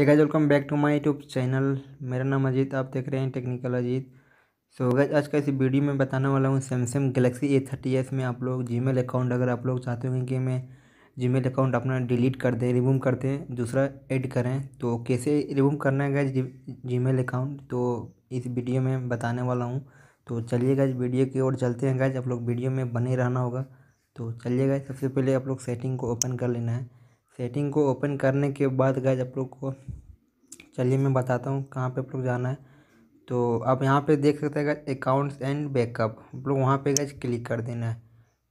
Hey guys welcome back to my YouTube channel मेरा नाम अजीत, आप देख रहे हैं टेक्निकल अजीत सो गाइस आज का इस वीडियो में बताने वाला हूँ Samsung Galaxy A thirty S में आप लोग जीमेल अकाउंट अगर आप लोग चाहते होंगे कि मैं जीमेल अकाउंट अपना डिलीट कर दें रिमूव कर दें, दूसरा ऐड करें तो कैसे रिमूव करना है गाइस जीमेल अकाउंट तो इस वीडियो में बताने वाला हूँ। तो चलिए गाइज़ वीडियो की ओर चलते हैं गाइज़ आप लोग वीडियो में बने रहना होगा। तो चलिए गाइज़ सबसे पहले आप लोग सेटिंग को ओपन कर लेना है। सेटिंग को ओपन करने के बाद गैज आप लोग को चलिए मैं बताता हूँ कहाँ पे आप लोग जाना है। तो आप यहाँ पे देख सकते हैं अकाउंट्स एंड बैकअप आप लोग वहाँ पे गैज क्लिक कर देना है।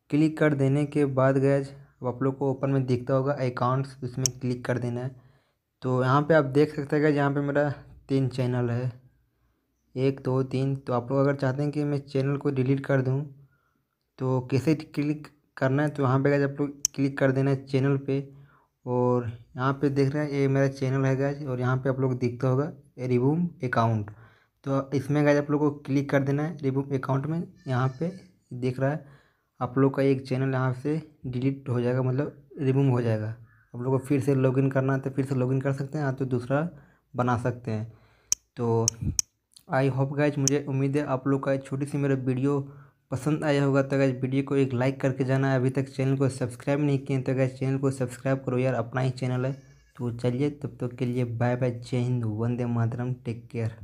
क्लिक कर देने के बाद गैज आप लोग को ओपन में दिखता होगा अकाउंट्स उसमें क्लिक कर देना है। तो यहाँ पे आप देख सकते हैं यहाँ पे मेरा तीन चैनल है। एक, दो, तीन तो आप लोग अगर चाहते हैं कि मैं चैनल को डिलीट कर दूँ तो कैसे क्लिक करना है तो यहाँ पे गैज आप लोग क्लिक कर देना है चैनल पे। और यहाँ पे देख रहे हैं, ये मेरा चैनल है गैज और यहाँ पे आप लोग दिखता होगा, रिबूम अकाउंट तो इसमें गैज आप लोग को क्लिक कर देना है रिवूम अकाउंट में। यहाँ पे देख रहा है, आप लोग का एक चैनल यहाँ से डिलीट हो जाएगा मतलब रिमूव हो जाएगा। आप लोग को फिर से लॉगिन करना है तो फिर से लॉगिन कर सकते हैं, या तो दूसरा बना सकते हैं। तो आई होप गैज मुझे उम्मीद है आप लोग का छोटी सी मेरा वीडियो पसंद आया होगा तो गैस वीडियो को एक लाइक करके जाना है। अभी तक चैनल को सब्सक्राइब नहीं किए तो गैस चैनल को सब्सक्राइब करो यार, अपना ही चैनल है। तो चलिए, तब तक तो के लिए बाय बाय जय हिंद, वंदे मातरम टेक केयर